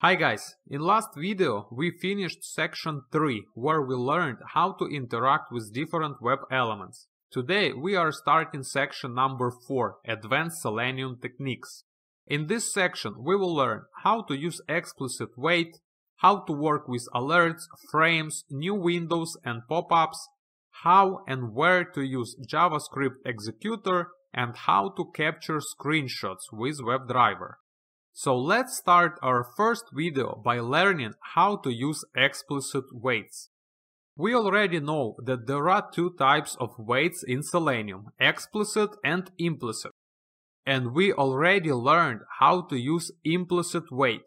Hi guys, in last video we finished section 3 where we learned how to interact with different web elements. Today we are starting section number 4, Advanced Selenium Techniques. In this section we will learn how to use explicit wait, how to work with alerts, frames, new windows and pop-ups, how and where to use JavaScript executor and how to capture screenshots with WebDriver. So let's start our first video by learning how to use explicit waits. We already know that there are two types of waits in Selenium, explicit and implicit. And we already learned how to use implicit wait.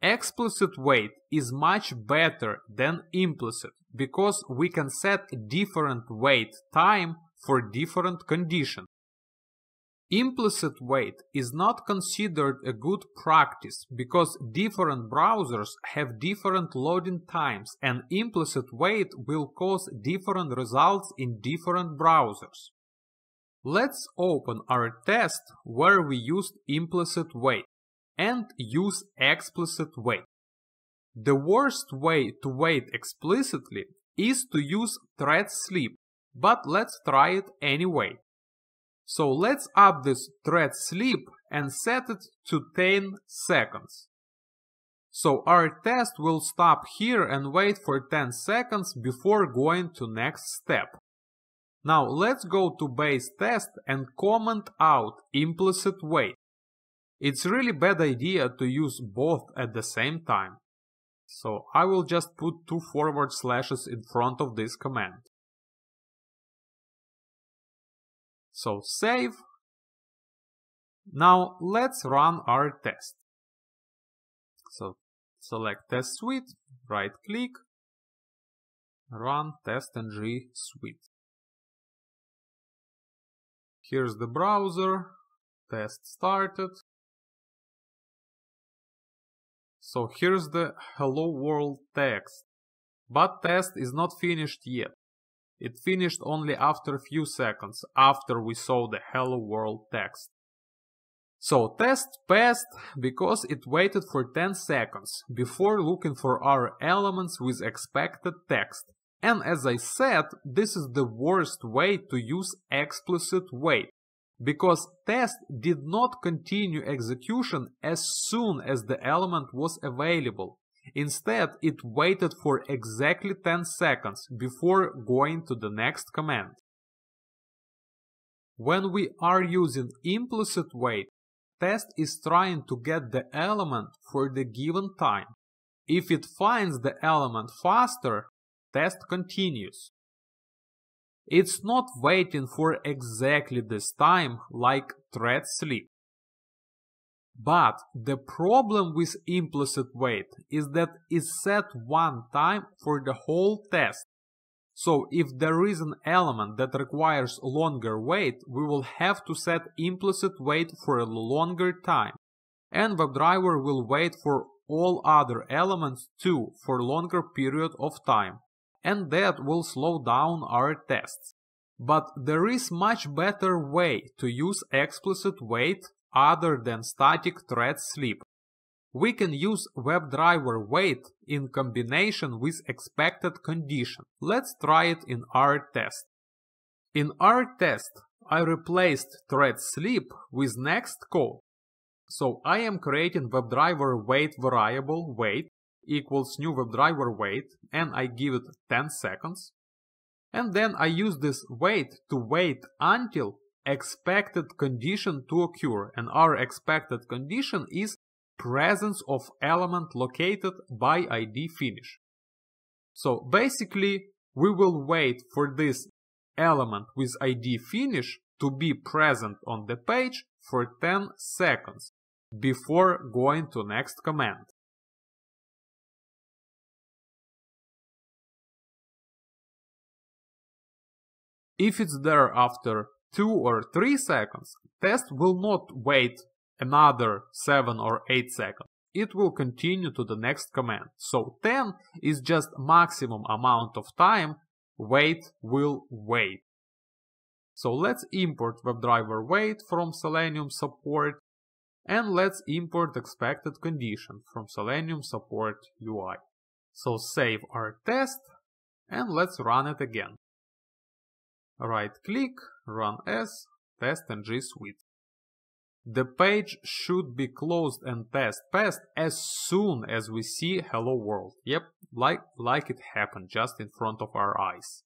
Explicit wait is much better than implicit because we can set different wait time for different conditions. Implicit wait is not considered a good practice because different browsers have different loading times and implicit wait will cause different results in different browsers. Let's open our test where we used implicit wait and use explicit wait. The worst way to wait explicitly is to use thread sleep, but let's try it anyway. So let's up this thread sleep and set it to 10 seconds. So our test will stop here and wait for 10 seconds before going to next step. Now let's go to base test and comment out implicit wait. It's really bad idea to use both at the same time. So I will just put two forward slashes in front of this command. So save. Now let's run our test. So select test suite, right click, run TestNG suite. Here's the browser, test started. So here's the hello world text. But test is not finished yet. It finished only after a few seconds after we saw the hello world text. So test passed because it waited for 10 seconds before looking for our elements with expected text. And as I said, this is the worst way to use explicit wait, because test did not continue execution as soon as the element was available. Instead, it waited for exactly 10 seconds before going to the next command. When we are using implicit wait, test is trying to get the element for the given time. If it finds the element faster, test continues. It's not waiting for exactly this time like thread sleep. But the problem with implicit wait is that it's set one time for the whole test. So if there is an element that requires longer wait, we will have to set implicit wait for a longer time. And WebDriver will wait for all other elements too for longer period of time. And that will slow down our tests. But there is much better way to use explicit wait other than static thread sleep. We can use WebDriver wait in combination with expected condition. Let's try it in our test. In our test, I replaced thread sleep with next code. So I am creating WebDriver wait variable wait equals new WebDriver wait and I give it 10 seconds. And then I use this wait to wait until expected condition to occur and our expected condition is presence of element located by ID finish. So basically we will wait for this element with ID finish to be present on the page for 10 seconds before going to next command. If it's there after 2 or 3 seconds, test will not wait another 7 or 8 seconds. It will continue to the next command. So 10 is just maximum amount of time wait will wait. So let's import WebDriver wait from Selenium support And let's import expected condition from Selenium support UI. So save our test and let's run it again. Right click, run as, TestNG Suite. The page should be closed and test passed as soon as we see hello world. Yep, like, like it happened just in front of our eyes.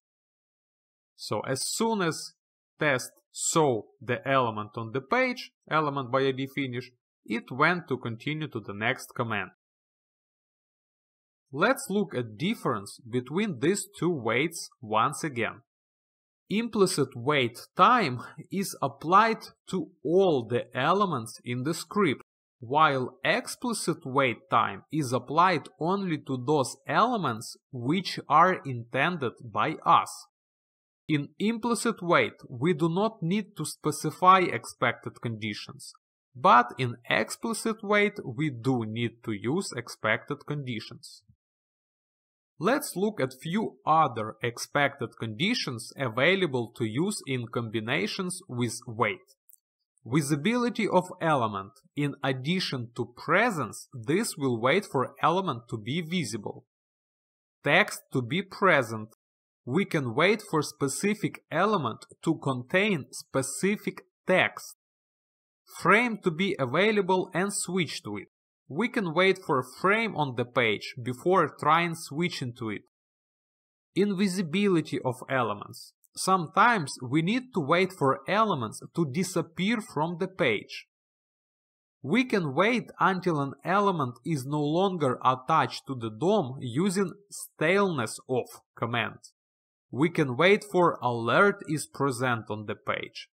So as soon as test saw the element on the page, element by ID finish, it went to continue to the next command. Let's look at difference between these two waits once again implicit wait time is applied to all the elements in the script, while explicit wait time is applied only to those elements which are intended by us. In implicit wait, we do not need to specify expected conditions, but in explicit wait, we do need to use expected conditions. Let's look at few other expected conditions available to use in combinations with wait. Visibility of element. In addition to presence, this will wait for element to be visible. Text to be present. We can wait for specific element to contain specific text. Frame to be available and switch to it. We can wait for a frame on the page before trying switching to it. Invisibility of elements. Sometimes we need to wait for elements to disappear from the page. We can wait until an element is no longer attached to the DOM using staleness of command. We can wait for alert is present on the page.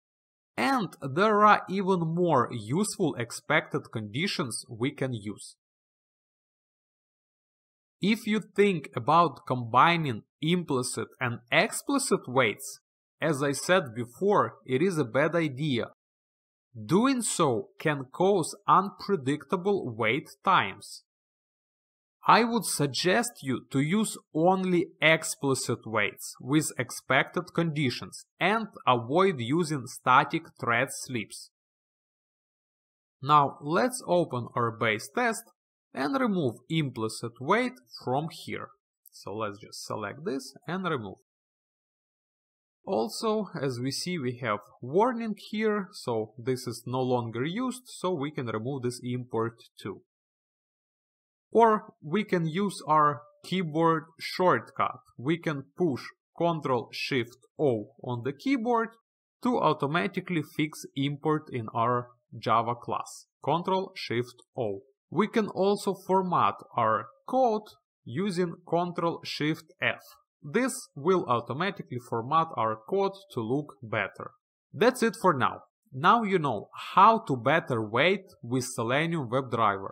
And there are even more useful expected conditions we can use. If you think about combining implicit and explicit waits, as I said before, it is a bad idea. Doing so can cause unpredictable wait times. I would suggest you to use only explicit waits with expected conditions and avoid using static thread sleeps. Now let's open our base test and remove implicit wait from here. So let's just select this and remove. Also, as we see, we have warning here, so this is no longer used, so we can remove this import too. Or we can use our keyboard shortcut. We can push Ctrl Shift O on the keyboard to automatically fix import in our Java class. Ctrl Shift O. We can also format our code using Ctrl Shift F. This will automatically format our code to look better. That's it for now. Now you know how to better wait with Selenium WebDriver.